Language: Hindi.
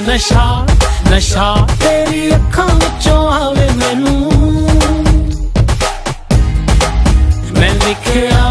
नशा नशा। तेरी अखा चो आवे मैनू। मैं लिखिया